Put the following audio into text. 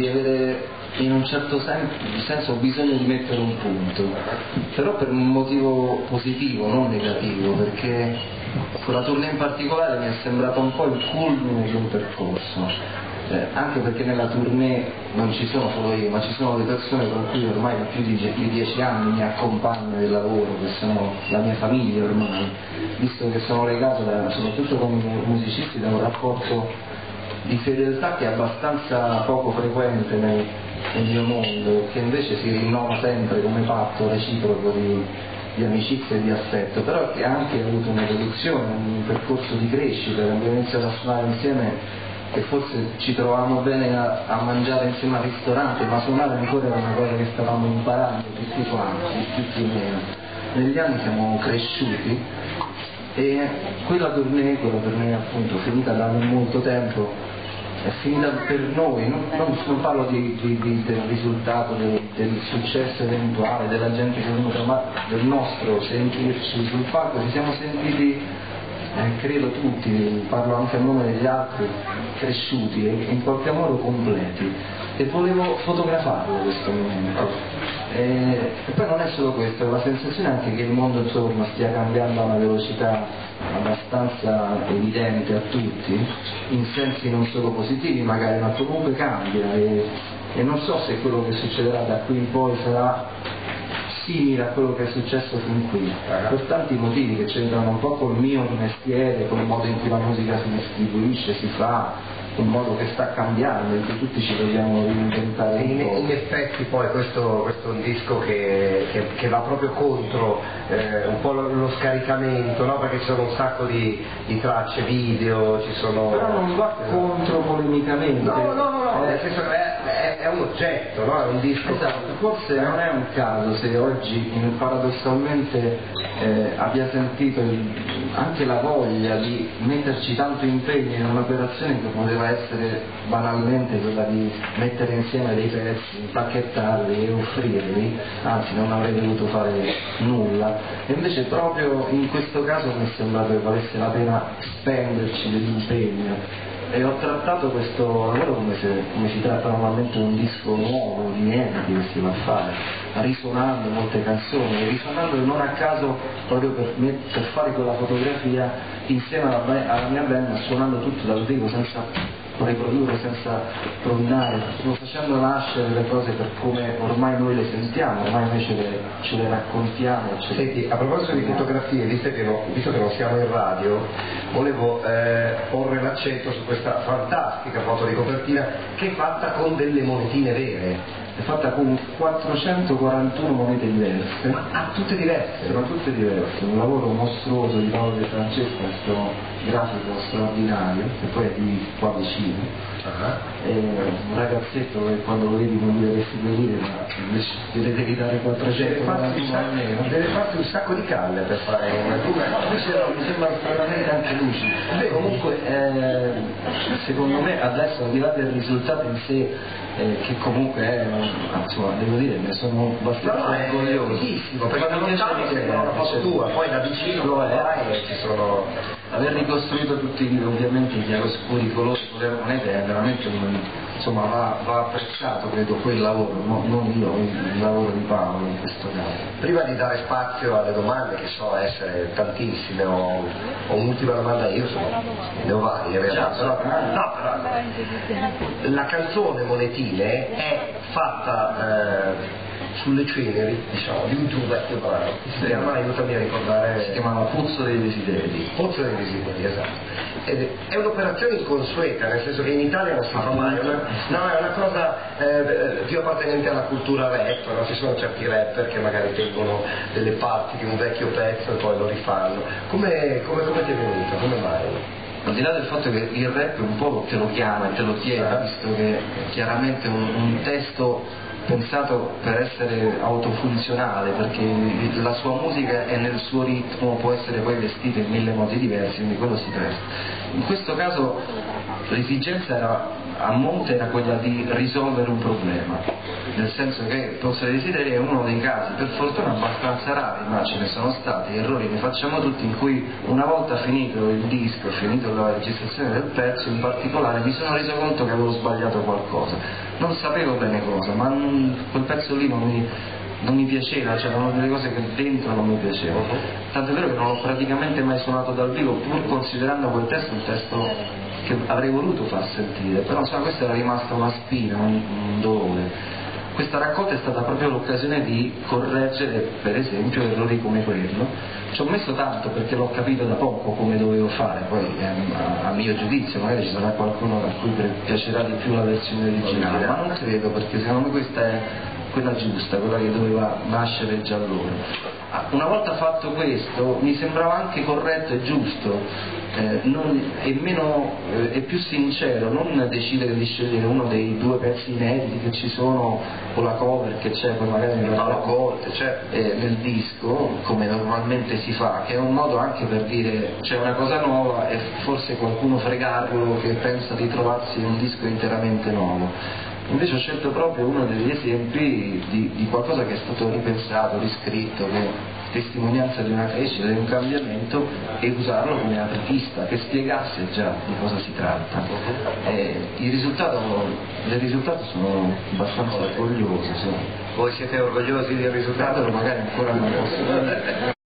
di avere in un certo sen senso bisogno di mettere un punto, però per un motivo positivo, non negativo, perché quella tournée in particolare mi è sembrata un po' il culmine di un percorso. Eh, anche perché nella tournée non ci sono solo io, ma ci sono le persone con cui ormai da più di, di dieci anni mi accompagno nel lavoro, che sono la mia famiglia ormai, visto che sono legato da, soprattutto con i musicisti da un rapporto di fedeltà che è abbastanza poco frequente nel, nel mio mondo, che invece si rinnova sempre come patto reciproco di, di amicizia e di affetto, però che ha anche avuto un'evoluzione, un percorso di crescita, abbiamo iniziato a suonare insieme e forse ci trovavamo bene a, a, mangiare insieme al ristorante, ma suonare ancora era una cosa che stavamo imparando tutti quanti, tutti meno. Negli anni siamo cresciuti e quella tournée, quella tournée appunto finita da non molto tempo, è finita per noi, non, non, non parlo di, di, di, del risultato, del, del, successo eventuale, della gente che è venuta, ma del nostro sentirci sul palco, ci siamo sentiti, eh, credo tutti, parlo anche a nome degli altri, cresciuti e in qualche modo completi. E volevo fotografarlo questo momento. E, e poi non è solo questo, è la sensazione anche che il mondo intorno stia cambiando a una velocità abbastanza evidente a tutti, in sensi non solo positivi magari, ma comunque cambia e, e non so se quello che succederà da qui in poi sarà simile a quello che è successo fin qui, per tanti motivi che c'entrano un po' col mio mestiere, con il modo in cui la musica si distribuisce, si fa, un modo che sta cambiando, in cui tutti ci dobbiamo reinventare. In, in, effetti poi questo, questo, è un disco che, che, che va proprio contro eh, un po' lo, lo scaricamento, no? perché ci sono un sacco di, di, tracce video, ci sono... Però non va contro polemicamente. No, no, no, no. Nel senso che è, è, è, un oggetto, no? è un disco. Esatto, forse non è un caso se oggi paradossalmente eh, abbia sentito il, anche la voglia di metterci tanto impegno in un'operazione che poteva essere banalmente quella di mettere insieme dei pezzi, impacchettarli e offrirli, anzi non avrei dovuto fare nulla, e invece proprio in questo caso mi è sembrato che valesse la pena spenderci dell'impegno e ho trattato questo lavoro come, se, come si tratta normalmente un disco nuovo, di inediti che si va a fare, risuonando molte canzoni, risuonando non a caso proprio per, me, per fare quella fotografia insieme alla, alla mia band, suonando tutto dal vivo senza riprodurre senza rovinare, stiamo facendo nascere le cose per come ormai noi le sentiamo, ormai invece le, ce le raccontiamo. Ce Senti, a proposito di fotografie, visto che, no, visto che non siamo in radio, volevo eh, porre l'accento su questa fantastica foto di copertina che è fatta con delle monetine vere è fatta con 441 monete diverse. Ma ah, tutte diverse? Sono tutte diverse, un lavoro mostruoso di Paolo De Francesco, questo grafico straordinario, che poi è di qua vicino. Uh-huh. un ragazzetto che quando lo vedi non gli dovresti vedere, ma invece gli devi dare 400 almeno. Deve farti un sacco di calle per fare una mi sembra stranamente anche lucido. Comunque eh, secondo me adesso al di là del risultato in sé eh, che comunque è, insomma, devo dire, ne sono abbastanza no, orgoglioso. Bellissimo, perché da lontano sembra una foto tua, poi da vicino lo è, e ci sono... Aver ricostruito tutti ovviamente i chiaroscuri colori con le monete è veramente un, insomma, va, va, apprezzato credo quel lavoro, no, non io, il lavoro di Paolo in questo caso. Prima di dare spazio alle domande, che so essere tantissime, ho, ho un'ultima domanda io, insomma, ne ho varie in realtà, però, no, però la canzone Monetine è fatta eh, sulle ceneri diciamo, di un tuo vecchio brano che si chiama, aiutami a ricordare si chiamava Pozzo dei Desideri. Pozzo dei Desideri, esatto è un'operazione inconsueta nel senso che in Italia non si fa mai una, no, è una cosa eh, più appartenente alla cultura rap no? ci sono certi rapper che magari tengono delle parti di un vecchio pezzo e poi lo rifanno come, come, come ti è venuto? come mai? Al di là del fatto che il rap un po' te lo chiama e te lo chiede, visto che è chiaramente un, un testo pensato per essere autofunzionale perché la sua musica è nel suo ritmo, può essere poi vestita in mille modi diversi, quindi quello si presta. In questo caso l'esigenza era a monte era quella di risolvere un problema, nel senso che Pozzo dei Desideri è uno dei casi, per fortuna abbastanza rari, ma ce ne sono stati, errori ne facciamo tutti, in cui una volta finito il disco, finito la registrazione del pezzo, in particolare mi sono reso conto che avevo sbagliato qualcosa, non sapevo bene cosa, ma quel pezzo lì non mi, non mi piaceva, c'erano delle cose che dentro non mi piacevano. Tanto è vero che non l'ho praticamente mai suonato dal vivo, pur considerando quel testo un testo che avrei voluto far sentire, però insomma questa era rimasta una spina, un, un dolore. Questa raccolta è stata proprio l'occasione di correggere per esempio errori come quello. Ci ho messo tanto perché l'ho capito da poco come dovevo fare, poi a, a mio giudizio magari ci sarà qualcuno a cui piacerà di più la versione originale, ma non credo perché secondo me questa è quella giusta, quella che doveva nascere già allora. Ah, una volta fatto questo mi sembrava anche corretto e giusto eh, non, e, meno, eh, e più sincero non decidere di scegliere uno dei due pezzi inediti che ci sono con la cover che c'è poi magari nel, corte, cioè, eh, nel disco come normalmente si fa che è un modo anche per dire c'è una cosa nuova e forse qualcuno fregarlo che pensa di trovarsi un disco interamente nuovo Invece ho scelto proprio uno degli esempi di, di qualcosa che è stato ripensato, riscritto, che testimonianza di una crescita, di un cambiamento e usarlo come apripista che spiegasse già di cosa si tratta. E il risultato, del risultato sono abbastanza orgoglioso. Voi siete orgogliosi del risultato? Magari ancora non posso